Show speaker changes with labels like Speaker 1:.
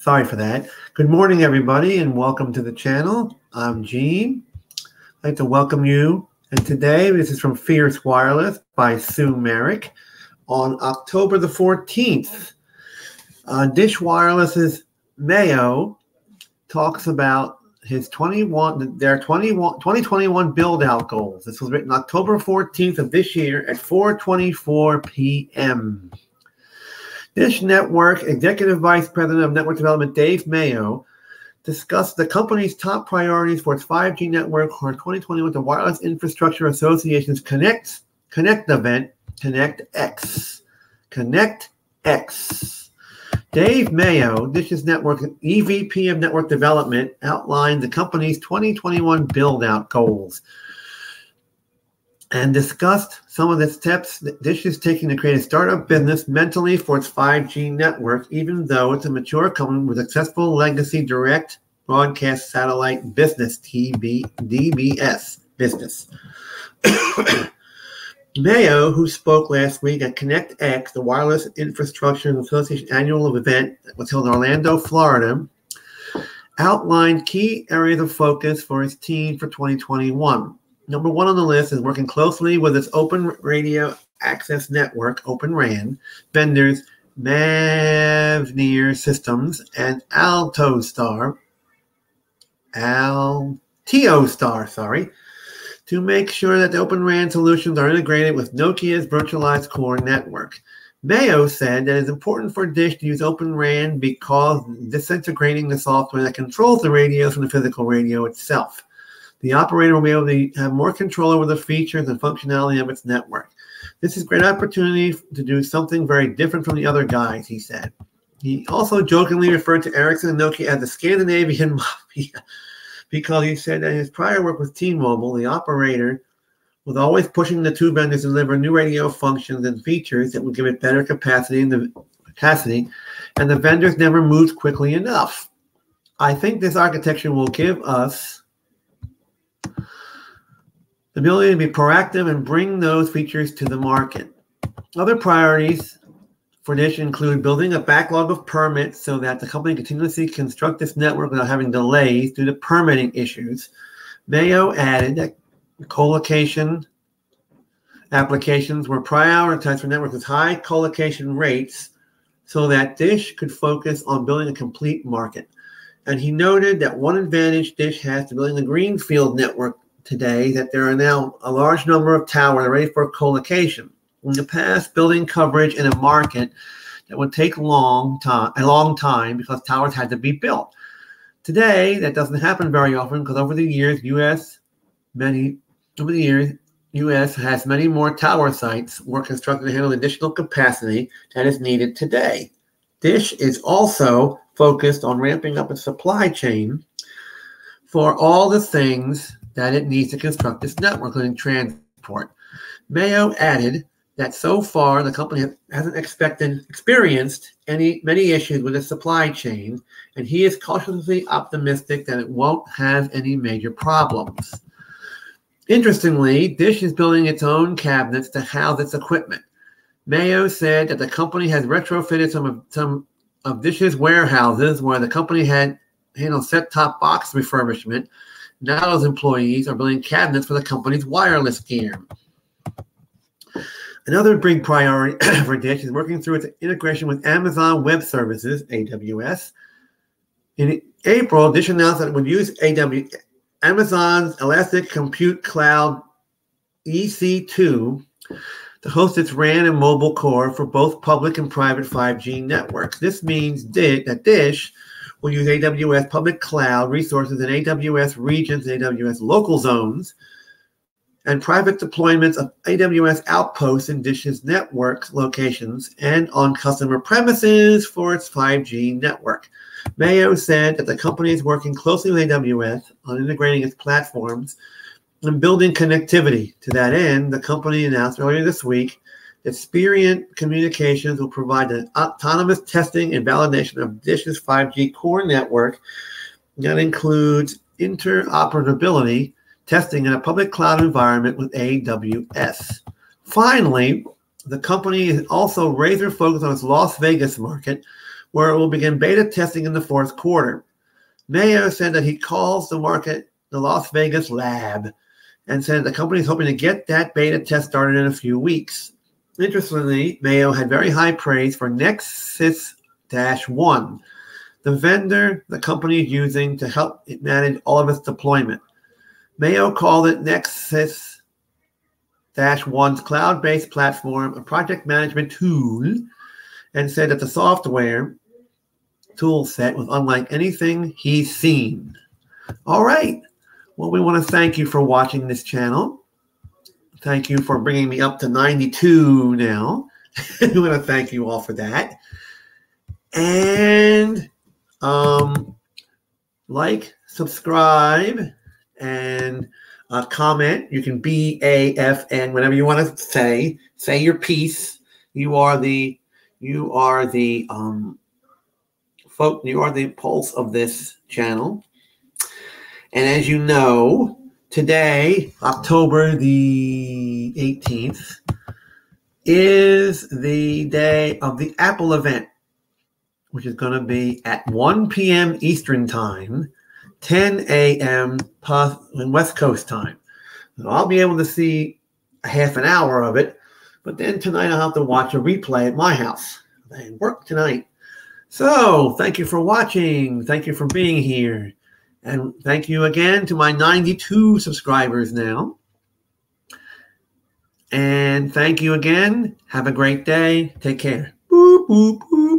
Speaker 1: Sorry for that. Good morning, everybody, and welcome to the channel. I'm Gene. I'd like to welcome you. And today, this is from Fierce Wireless by Sue Marek on October the 14th. Uh, Dish Wireless's Mayo talks about his 21 their 21 2021 build out goals. This was written October 14th of this year at 4:24 p.m. Dish Network Executive Vice President of Network Development Dave Mayo discussed the company's top priorities for its 5G network for 2021 with the Wireless Infrastructure Association's Connect Connect event, Connect X. Connect X. Dave Mayo, Dish's network EVP of Network Development, outlined the company's 2021 build out goals and discussed some of the steps that Dish is taking to create a startup business mentally for its 5G network, even though it's a mature company with successful legacy direct broadcast satellite business, TB, DBS business. Mayo, who spoke last week at ConnectX, the Wireless Infrastructure Association annual event that was held in Orlando, Florida, outlined key areas of focus for his team for 2021. Number one on the list is working closely with its Open Radio Access Network, Open RAN, vendors Mavenir Systems and AltoStar, Altiostar, sorry, to make sure that the Open RAN solutions are integrated with Nokia's virtualized core network. Mayo said that it's important for Dish to use Open RAN because disintegrating the software that controls the radios from the physical radio itself. The operator will be able to have more control over the features and functionality of its network. This is a great opportunity to do something very different from the other guys, he said. He also jokingly referred to Ericsson and Nokia as the Scandinavian mafia because he said that his prior work with T-Mobile, the operator was always pushing the two vendors to deliver new radio functions and features that would give it better capacity and the capacity, and the vendors never moved quickly enough. I think this architecture will give us the ability to be proactive and bring those features to the market. Other priorities for Dish include building a backlog of permits so that the company continuously construct this network without having delays due to permitting issues. Mayo added that colocation applications were prioritized for networks with high colocation rates so that Dish could focus on building a complete market. And he noted that one advantage Dish has to building the greenfield network today that there are now a large number of towers ready for co-location. In the past, building coverage in a market that would take long time, a long time because towers had to be built. Today, that doesn't happen very often because over the years, U.S. many over the years, U.S. has many more tower sites were constructed to handle additional capacity that is needed today. Dish is also focused on ramping up its supply chain for all the things that it needs to construct this network, including transport. Mayo added that so far the company hasn't expected experienced any many issues with the supply chain, and he is cautiously optimistic that it won't have any major problems. Interestingly, Dish is building its own cabinets to house its equipment. Mayo said that the company has retrofitted some of some of Dish's warehouses where the company had handled set-top box refurbishment now those employees are building cabinets for the company's wireless gear. Another big priority for Dish is working through its integration with Amazon Web Services, AWS. In April, Dish announced that it would use AW, Amazon's Elastic Compute Cloud EC2 to host its RAN and mobile core for both public and private 5G networks. This means that Dish will use AWS public cloud resources in AWS regions and AWS local zones and private deployments of AWS outposts in Dish's network locations and on customer premises for its 5G network. Mayo said that the company is working closely with AWS on integrating its platforms and building connectivity. To that end, the company announced earlier this week that Experian Communications will provide the autonomous testing and validation of Dish's 5G core network. That includes interoperability testing in a public cloud environment with AWS. Finally, the company is also razor focused on its Las Vegas market where it will begin beta testing in the fourth quarter. Mayo said that he calls the market the Las Vegas lab and said the company is hoping to get that beta test started in a few weeks. Interestingly, Mayo had very high praise for Nexus 1, the vendor the company is using to help it manage all of its deployment. Mayo called it Nexus Dash 1's cloud based platform, a project management tool, and said that the software tool set was unlike anything he's seen. All right. Well, we want to thank you for watching this channel. Thank you for bringing me up to 92 now. we want to thank you all for that. And um, like, subscribe, and uh, comment. You can B A F N, whatever you want to say. Say your piece. You are the you are the um, folk. You are the pulse of this channel. And as you know, today, October the 18th, is the day of the Apple event, which is going to be at 1 p.m. Eastern Time, 10 a.m. West Coast time. I'll be able to see a half an hour of it, but then tonight I'll have to watch a replay at my house. I work tonight. So thank you for watching. Thank you for being here. And thank you again to my 92 subscribers now. And thank you again. Have a great day. Take care. Boop, boop, boop.